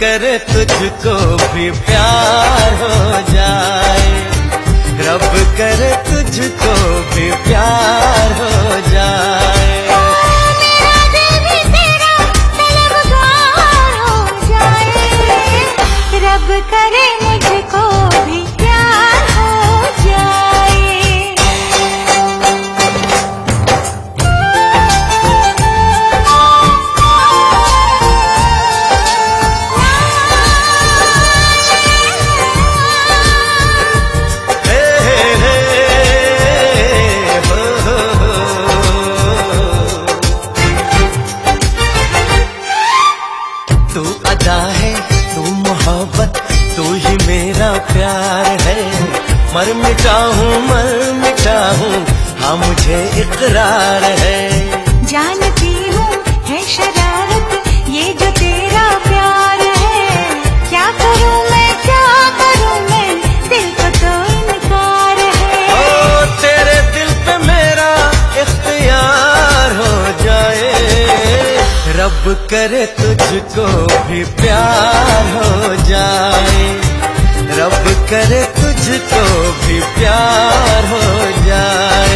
करे तुझको भी प्यार हो जाए। रब करे तुझको भी प्यार हो जाए। रब करे मुझको भी मेरा प्यार है। मर मिटा हूँ मर मिटा हूँ हाँ मुझे इकरार है। जानती हूँ है शरारत ये जो तेरा प्यार है। क्या करूँ मैं क्या करूँ मैं दिल को तो इनकार है। ओ तेरे दिल पे मेरा इख्तियार हो जाए। रब करे तुझको भी प्यार हो जाए। करे तुझको तो भी प्यार हो जाए।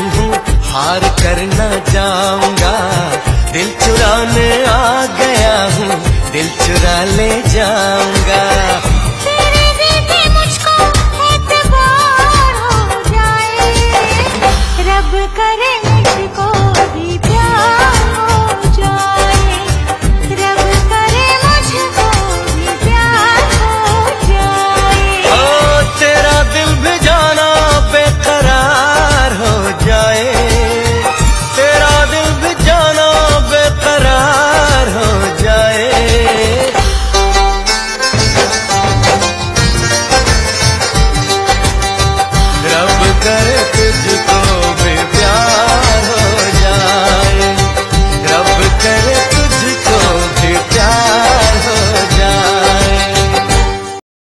हूँ। हार कर न जाऊँगा। दिल चुराने आ गया हूँ। दिल चुरा ले जाऊँगा।